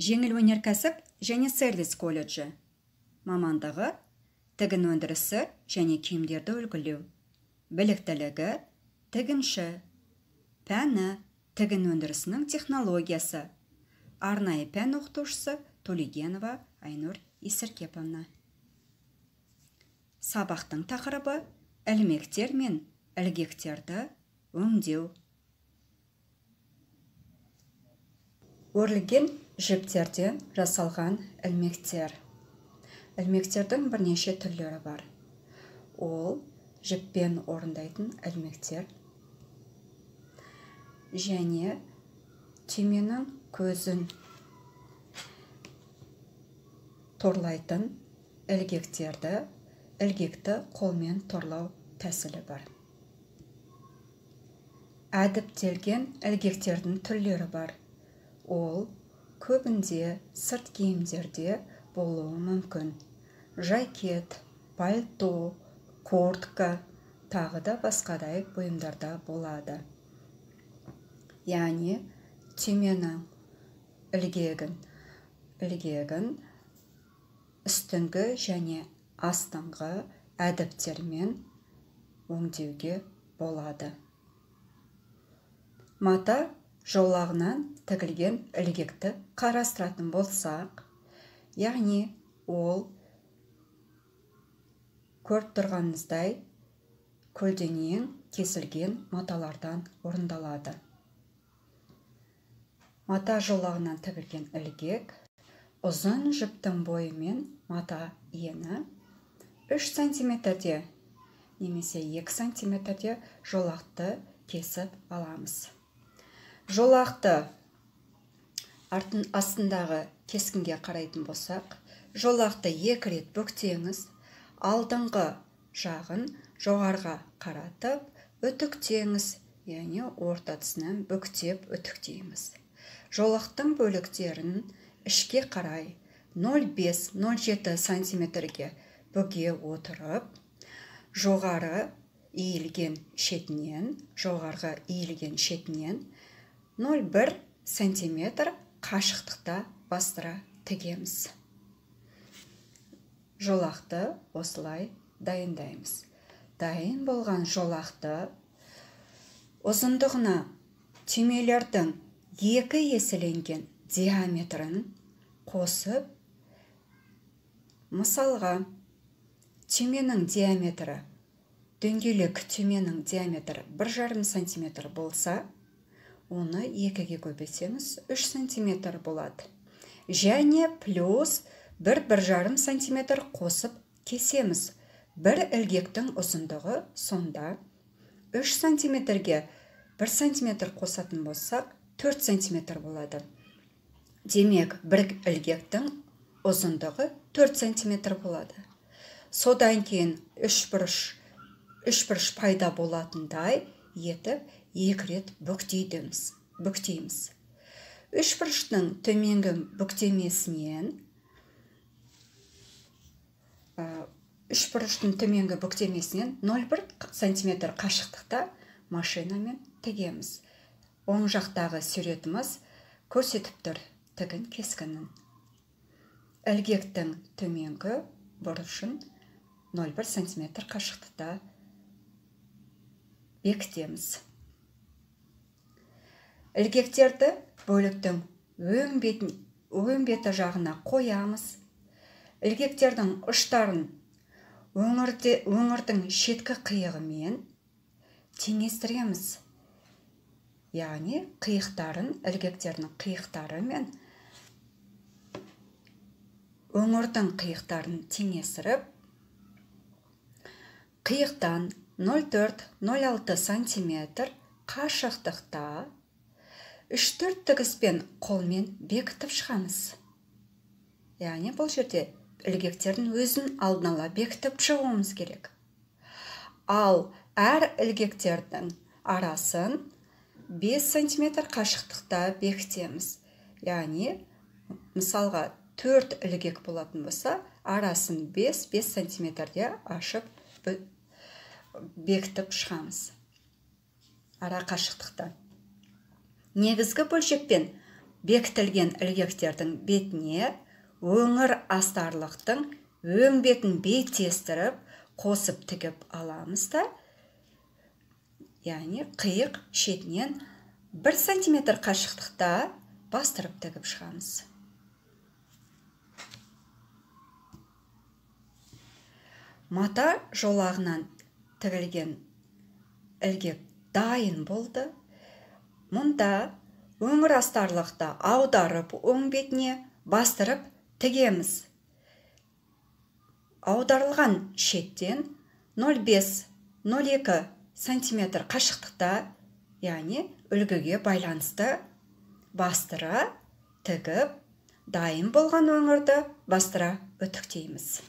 жеңіл өнеркәсіп және сервис колледжі. Мамандығы тігін өндірісі және киімдерді үлгілеу. Біліктілігі тігінші. Пәні тігін өндірісінің технологиясы. Арнайы пән оқытушысы төлегенова айнұр есіркеповна сабақтың тақырыбы ілмектер мен ілгектерді өңдеу. Өрілген жіптерден жасалған ілмектер. Ілмектердің бірнеше түрлері бар. Ол жіппен орындайтын ілмектер. Және түйменің көзін торлайтын ілгектерді ілгекті қолмен торлау тәсілі бар. Әдіптелген ілгектердің түрлері бар. Ол көбінде сырт киімдерде болуы мүмкін. Жакет пальто куртка тағы да басқадай бұйымдарда болады. Яғни түйменің ілгегін ілгегін үстіңгі және астыңғы әдіптермен өңдеуге болады. Мата жолағынан тігілген ілгекті қарастыратын болсақ яғни ол көріп тұрғаныңыздай көлденең кесілген маталардан орындалады. Мата жолағынан тігілген ілгек ұзын жіптің бойымен мата ені 3 сантиметрде немесе 2 сантиметрде жолақты кесіп аламыз. Жолақты артын астындағы кескінге қарайтын болсақ жолақты екі рет бүктеңіз алдыңғы жағын жоғарға қаратып үтіктеңіз яғни орта тұсынан бүктеп үтіктейміз. Жолақтың бөліктерін ішке қарай 0,5-0,7 сантиметрге бүге отырып жоғары иілген шетінен жоғарғы иілген шетінен 0,1 сантиметр қашықтықта бастыра тігеміз. Жолақты осылай дайындаймыз. Дайын болған жолақты ұзындығына түймелердің екі еселенген диаметрін қосып мысалға түйменің диаметрі дөңгелек түйменің диаметрі бір жарым сантиметр болса оны екіге көбейтсеңіз үш сантиметр болады. Және плюс бір бір жарым сантиметр қосып кесеміз. Бір ілгектің ұзындығы сонда. Үш сантиметрге бір сантиметр қосатын болсақ төрт сантиметр болады. Демек бір ілгектің ұзындығы төрт сантиметр болады. Содан кейін үш бұрыш үш бұрыш пайда болатындай етіп екі рет бүктейміз бүктейміз. Үш бұрыштың төменгі бүктемесінен үш бұрыштың төменгі бүктемесінен 0,1 сантиметр қашықтықта машинамен тігеміз. Оң жақтағы суретіміз көрсетіп тұр тігін кескінін. Ілгектің төменгі бұрышын 0,1 сантиметр қашықтықта бекітеміз. Ілгектерді бөліктің өн беті жағына қоямыз. Ілгектердің ұштарын өңірдің шеткі қиығымен теңестіреміз. Яғни қиықтарын ілгектердің қиықтары мен өңірдің қиықтарын теңестіріп қиықтан 0,4-0,6 сантиметр қашықтықта үш төрт тігіспен қолмен бекітіп шығамыз. Яғни бұл жерде ілгектердің өзін алдын ала бекітіп шығуымыз керек. Ал әр ілгектердің арасын 5 сантиметр қашықтықта бекітеміз. Яғни мысалға төрт ілгек болатын болса арасын 5-5 сантиметрде ашып бекітіп шығамыз. Ара қашықтықта. Негізгі бөлшекпен бекітілген ілгектердің бетіне өңір астарлықтың өң бетін беттестіріп қосып тігіп аламыз да яғни қиық шетінен бір сантиметр қашықтықта бастырып тігіп шығамыз. Мата жолағынан тігілген ілгек дайын болды. Мұнда өңір астарлықты аударып оң бетіне бастырып тігеміз. Аударылған шеттен 0,5-02 сантиметр қашықтықта яғни үлгіге байланысты бастыра тігіп дайын болған өңірді бастыра үтіктейміз